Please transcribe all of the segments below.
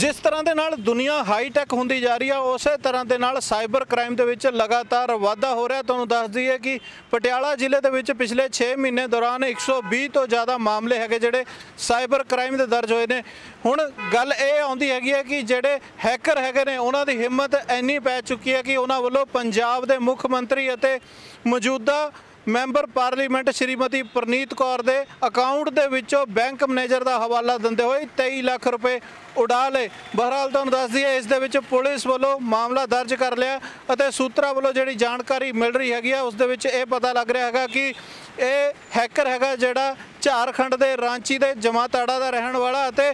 ਜਿਸ ਤਰ੍ਹਾਂ ਦੇ ਨਾਲ ਦੁਨੀਆ ਹਾਈ ਟੈਕ ਹੁੰਦੀ ਜਾ ਰਹੀ ਆ, ਉਸੇ ਤਰ੍ਹਾਂ ਦੇ ਨਾਲ ਸਾਈਬਰ ਕ੍ਰਾਈਮ ਦੇ ਵਿੱਚ ਲਗਾਤਾਰ ਵਾਧਾ ਹੋ ਰਿਹਾ। ਤੁਹਾਨੂੰ ਦੱਸ ਦਈਏ ਕਿ ਪਟਿਆਲਾ ਜ਼ਿਲ੍ਹੇ ਦੇ ਵਿੱਚ ਪਿਛਲੇ 6 ਮਹੀਨੇ ਦੌਰਾਨ 120 ਤੋਂ ਜ਼ਿਆਦਾ ਮਾਮਲੇ ਹੈਗੇ ਜਿਹੜੇ ਸਾਈਬਰ ਕ੍ਰਾਈਮ ਦੇ ਦਰਜ ਹੋਏ ਨੇ। ਹੁਣ ਗੱਲ ਇਹ ਆਉਂਦੀ ਹੈਗੀ ਹੈ ਕਿ ਜਿਹੜੇ ਹੈਕਰ ਹੈਗੇ ਨੇ, ਉਹਨਾਂ ਦੀ ਹਿੰਮਤ ਇੰਨੀ ਪੈ ਚੁੱਕੀ ਹੈ ਕਿ ਉਹਨਾਂ ਵੱਲੋਂ ਪੰਜਾਬ ਦੇ ਮੁੱਖ ਮੰਤਰੀ ਅਤੇ ਮੌਜੂਦਾ ਮੈਂਬਰ ਪਾਰਲੀਮੈਂਟ ਸ਼੍ਰੀਮਤੀ ਪ੍ਰਨੀਤ ਕੌਰ ਦੇ ਅਕਾਊਂਟ ਦੇ ਵਿੱਚੋਂ ਬੈਂਕ ਮੈਨੇਜਰ ਦਾ ਹਵਾਲਾ ਦਿੰਦੇ ਹੋਏ 23 ਲੱਖ ਰੁਪਏ ਉਡਾ ਲਏ। ਬਹਰਾਲ ਤੁਹਾਨੂੰ ਦੱਸ ਦਈਏ, ਇਸ ਦੇ ਵਿੱਚ ਪੁਲਿਸ ਵੱਲੋਂ ਮਾਮਲਾ ਦਰਜ ਕਰ ਲਿਆ ਅਤੇ ਸੂਤਰਾਂ ਵੱਲੋਂ ਜਿਹੜੀ ਜਾਣਕਾਰੀ ਮਿਲ ਰਹੀ ਹੈਗੀ ਆ, ਉਸ ਦੇ ਵਿੱਚ ਇਹ ਪਤਾ ਲੱਗ ਰਿਹਾ ਹੈਗਾ ਕਿ ਇਹ ਹੈਕਰ ਹੈਗਾ ਜਿਹੜਾ ਝਾਰਖੰਡ ਦੇ ਰਾਂਚੀ ਦੇ ਜਮਾਤਾੜਾ ਦਾ ਰਹਿਣ ਵਾਲਾ ਅਤੇ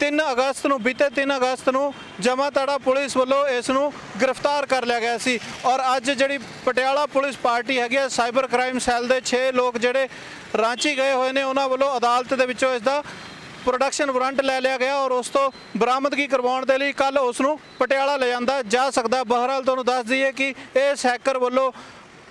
3 ਅਗਸਤ ਨੂੰ, ਬੀਤੇ 3 ਅਗਸਤ ਨੂੰ ਜਮਾਤੜਾ ਪੁਲਿਸ ਵੱਲੋਂ ਇਸ ਨੂੰ ਗ੍ਰਿਫਤਾਰ ਕਰ ਲਿਆ ਗਿਆ ਸੀ। ਔਰ ਅੱਜ ਜਿਹੜੀ ਪਟਿਆਲਾ ਪੁਲਿਸ ਪਾਰਟੀ ਹੈਗੀ ਹੈ, ਸਾਈਬਰ ਕ੍ਰਾਈਮ ਸੈੱਲ ਦੇ 6 ਲੋਕ ਜਿਹੜੇ ਰਾਂਚੀ ਗਏ ਹੋਏ ਨੇ, ਉਹਨਾਂ ਵੱਲੋਂ ਅਦਾਲਤ ਦੇ ਵਿੱਚੋਂ ਇਸ ਦਾ ਪ੍ਰੋਡਕਸ਼ਨ ਵਾਰੰਟ ਲੈ ਲਿਆ ਗਿਆ ਔਰ ਉਸ ਤੋਂ ਬਰਾਮਦਗੀ ਕਰਵਾਉਣ ਦੇ ਲਈ ਕੱਲ ਉਸ ਨੂੰ ਪਟਿਆਲਾ ਲੈ ਜਾ ਸਕਦਾ। ਬਹਰਾਲ ਤੁਹਾਨੂੰ ਦੱਸ ਦਈਏ ਕਿ ਇਸ ਹੈਕਰ ਵੱਲੋਂ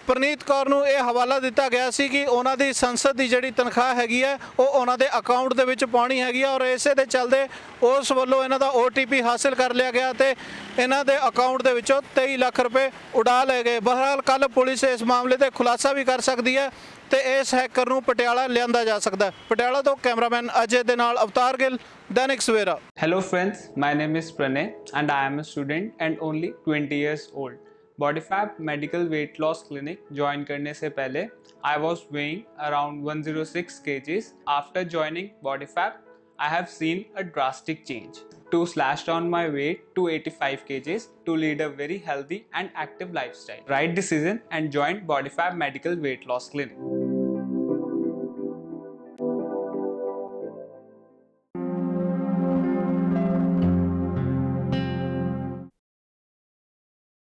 ਪ੍ਰਨੀਤ ਕੌਰ ਨੂੰ ਇਹ ਹਵਾਲਾ ਦਿੱਤਾ ਗਿਆ ਸੀ ਕਿ ਉਹਨਾਂ ਦੀ ਸੰਸਦ ਦੀ ਜਿਹੜੀ ਤਨਖਾਹ ਹੈਗੀ ਹੈ, ਉਹ ਉਹਨਾਂ ਦੇ ਅਕਾਊਂਟ ਦੇ ਵਿੱਚ ਪਾਉਣੀ ਹੈਗੀ ਹੈ ਔਰ ਇਸੇ ਦੇ ਚੱਲਦੇ ਉਸ ਵੱਲੋਂ ਇਹਨਾਂ ਦਾ OTP ਹਾਸਲ ਕਰ ਲਿਆ ਗਿਆ ਤੇ ਇਹਨਾਂ ਦੇ ਅਕਾਊਂਟ ਦੇ ਵਿੱਚੋਂ 23 ਲੱਖ ਰੁਪਏ ਉਡਾ ਲਏ ਗਏ। ਬਹਰਾਲ ਕੱਲ ਪੁਲਿਸ ਇਸ ਮਾਮਲੇ ਤੇ ਖੁਲਾਸਾ ਵੀ ਕਰ ਸਕਦੀ ਹੈ ਤੇ ਇਸ ਹੈਕਰ ਨੂੰ ਪਟਿਆਲਾ ਲਿਆਂਦਾ ਜਾ ਸਕਦਾ ਪਟਿਆਲਾ ਤੋਂ ਕੈਮਰਾਮੈਨ ਅਜੇ ਦੇ ਨਾਲ Avtar Gill, Dainik Savera. Hello friends my name is Pranay and I am a student and only 20 years old. Bodyfab Medical Weight Loss Clinic join करने से पहले I was weighing around 106 kgs. After joining Bodyfab, I have seen a drastic change. To slash down my weight to 85 kgs to lead a very healthy and active lifestyle. Right decision and join Bodyfab Medical Weight Loss Clinic.